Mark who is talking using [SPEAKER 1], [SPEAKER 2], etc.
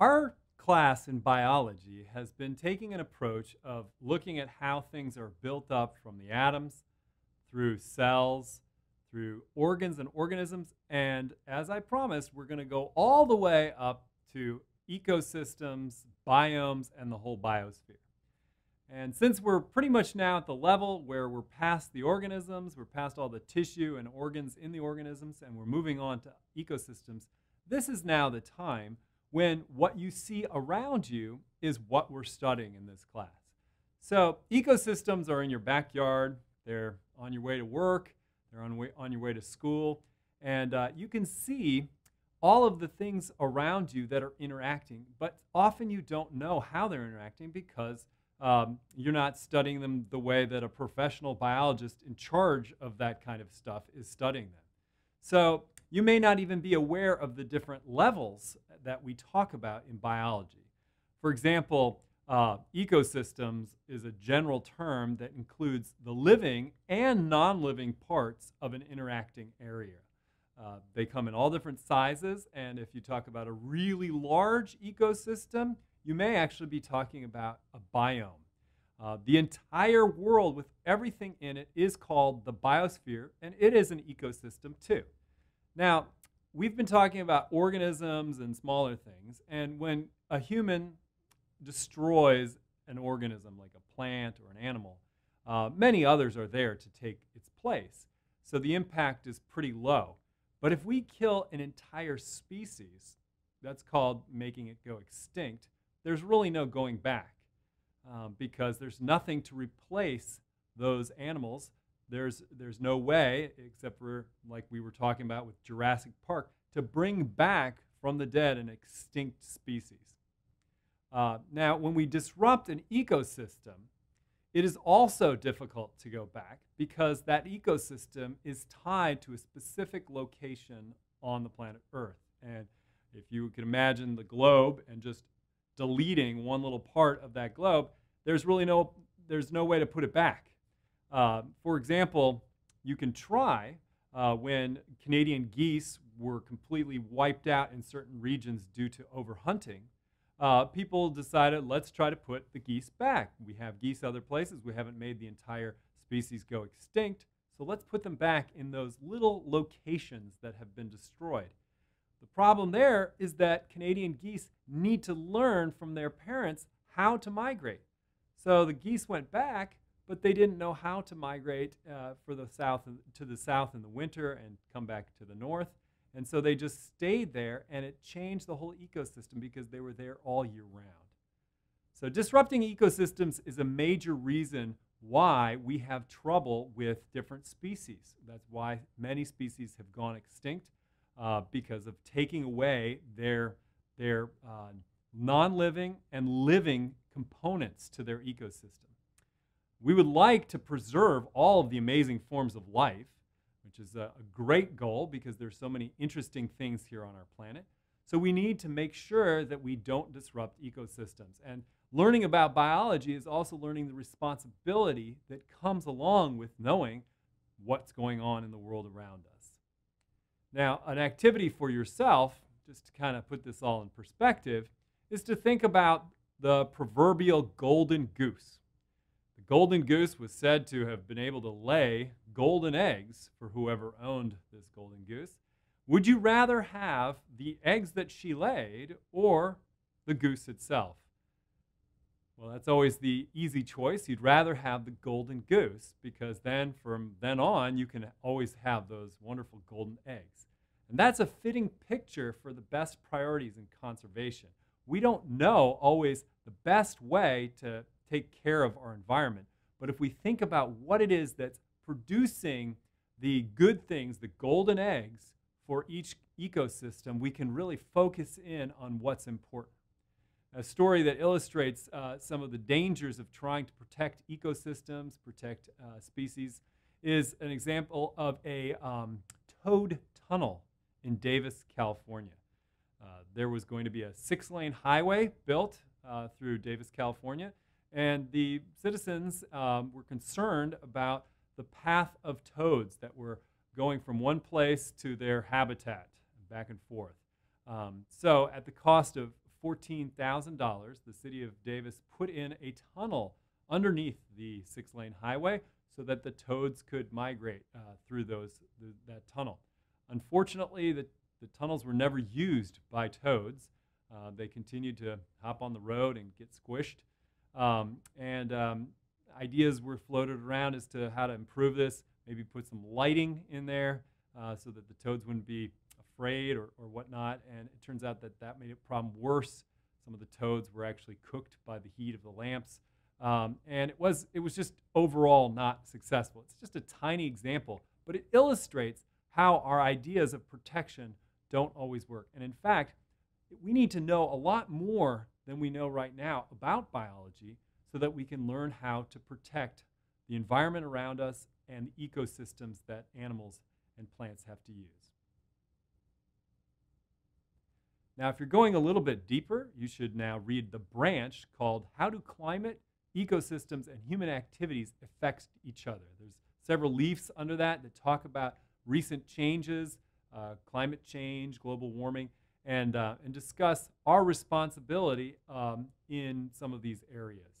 [SPEAKER 1] Our class in biology has been taking an approach of looking at how things are built up from the atoms through cells, through organs and organisms, and as I promised, we're going to go all the way up to ecosystems, biomes, and the whole biosphere. And since we're pretty much now at the level where we're past the organisms, we're past all the tissue and organs in the organisms, and we're moving on to ecosystems, this is now the time when what you see around you is what we're studying in this class. So, ecosystems are in your backyard, they're on your way to work, they're on, way, on your way to school, and uh, you can see all of the things around you that are interacting, but often you don't know how they're interacting because um, you're not studying them the way that a professional biologist in charge of that kind of stuff is studying them. So you may not even be aware of the different levels that we talk about in biology. For example, uh, ecosystems is a general term that includes the living and non living parts of an interacting area. Uh, they come in all different sizes, and if you talk about a really large ecosystem, you may actually be talking about a biome. Uh, the entire world with everything in it is called the biosphere, and it is an ecosystem too. Now, we've been talking about organisms and smaller things, and when a human destroys an organism like a plant or an animal, uh, many others are there to take its place. So the impact is pretty low. But if we kill an entire species, that's called making it go extinct, there's really no going back um, because there's nothing to replace those animals. There's, there's no way, except for like we were talking about with Jurassic Park, to bring back from the dead an extinct species. Uh, now, when we disrupt an ecosystem, it is also difficult to go back because that ecosystem is tied to a specific location on the planet Earth. And if you can imagine the globe and just deleting one little part of that globe, there's really no, there's no way to put it back. Uh, for example, you can try uh, when Canadian geese were completely wiped out in certain regions due to overhunting uh, people decided let's try to put the geese back. We have geese other places. We haven't made the entire species go extinct. So let's put them back in those little locations that have been destroyed. The problem there is that Canadian geese need to learn from their parents how to migrate. So the geese went back, but they didn't know how to migrate uh, for the south to the south in the winter and come back to the north. And so they just stayed there, and it changed the whole ecosystem because they were there all year round. So, disrupting ecosystems is a major reason why we have trouble with different species. That's why many species have gone extinct uh, because of taking away their, their uh, non living and living components to their ecosystem. We would like to preserve all of the amazing forms of life, which is a, great goal because there's so many interesting things here on our planet. So we need to make sure that we don't disrupt ecosystems. And learning about biology is also learning the responsibility that comes along with knowing what's going on in the world around us. Now, an activity for yourself, just to kind of put this all in perspective, is to think about the proverbial golden goose. Golden goose was said to have been able to lay golden eggs for whoever owned this golden goose. Would you rather have the eggs that she laid or the goose itself? Well, that's always the easy choice. You'd rather have the golden goose because then from then on you can always have those wonderful golden eggs. And that's a fitting picture for the best priorities in conservation. We don't know always the best way to take care of our environment, but if we think about what it is that's producing the good things, the golden eggs for each ecosystem, we can really focus in on what's important. A story that illustrates uh, some of the dangers of trying to protect ecosystems, protect uh, species, is an example of a um, toad tunnel in Davis, California. Uh, there was going to be a six lane highway built uh, through Davis, California, and the citizens um, were concerned about the path of toads that were going from one place to their habitat, back and forth. Um, so, at the cost of $14,000, the city of Davis put in a tunnel underneath the six lane highway so that the toads could migrate uh, through those, that tunnel. Unfortunately, the, the tunnels were never used by toads. Uh, they continued to hop on the road and get squished. Um, and um, ideas were floated around as to how to improve this, maybe put some lighting in there uh, so that the toads wouldn't be afraid or, or whatnot. And it turns out that that made the problem worse. Some of the toads were actually cooked by the heat of the lamps. Um, and it was, it was just overall not successful. It's just a tiny example, but it illustrates how our ideas of protection don't always work. And in fact, we need to know a lot more than we know right now about biology so that we can learn how to protect the environment around us and the ecosystems that animals and plants have to use. Now, if you're going a little bit deeper, you should now read the branch called How Do Climate, Ecosystems, and Human Activities Affect Each Other. There's several leaves under that that talk about recent changes, uh, climate change, global warming, and, uh, and discuss our responsibility um, in some of these areas.